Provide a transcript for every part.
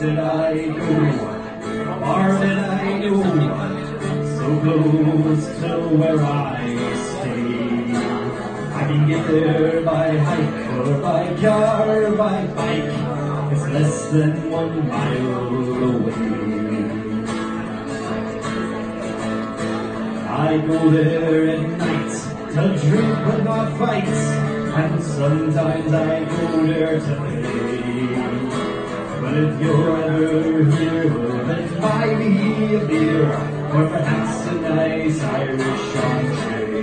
did I go? Far that I know, So close to where I stay. I can get there by hike or by car or by bike. It's less than one mile away. I go there at night to drink but not fight, and sometimes I go there to play. But if you're ever here, then buy me a beer, or perhaps a nice Irish entree.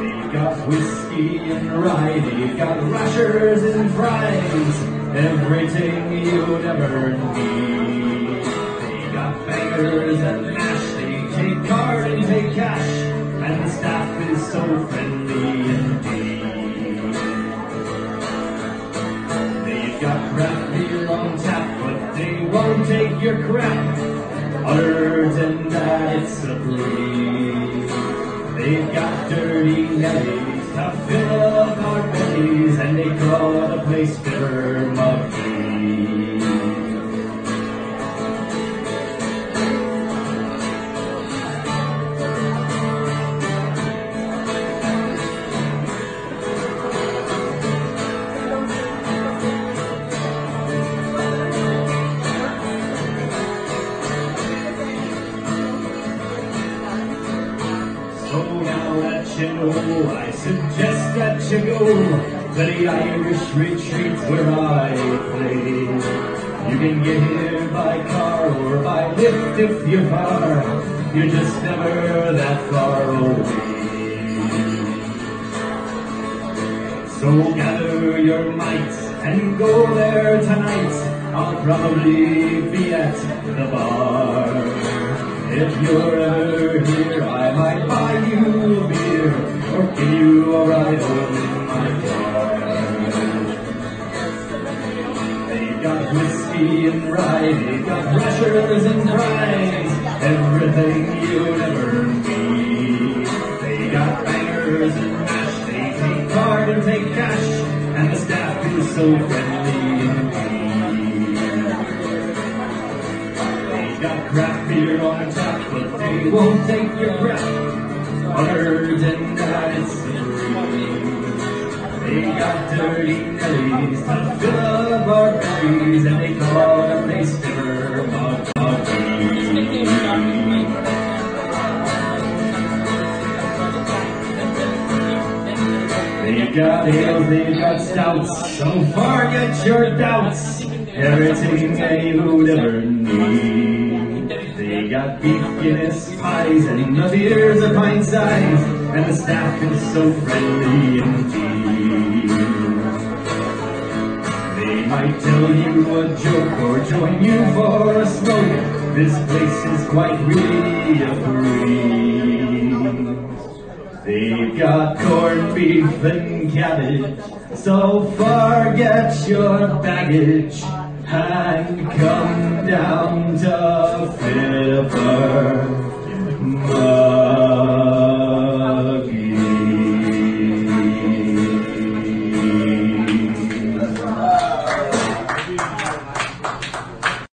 They've got whiskey and rye, they've got rashers and fries, everything you'd ever need. Won't take your crap. Other than that, it's a breeze. They've got dirty nellies to fill up our bellies, and they call the place Fibber Magees. I suggest that you go to the Irish retreat where I play. You can get here by car or by Lyft if you're far. You're just never that far away. So gather your might and go there tonight. I'll probably be at the bar. If you're ever here, I might buy you you a ride home my car. They've got whiskey and rye, they've got rashers and fries, everything you'd ever need. They got bangers and mash, they take card and take cash, and the staff is so friendly indeed. They got craft beer on tap, but they won't take your breath. Other than it's a. They got dirty nellies to fill up our bellies, and they call the place Fibber Magees. They've got ales, they've got stouts, so forget your doubts. Everything that you'd ever. They got beef Guinness pies and the beers a pint size, and the staff is so friendly indeed. They might tell you a joke or join you for a smoke. This place is quite really a breeze. They've got corned beef and cabbage, so forget your baggage and come down to river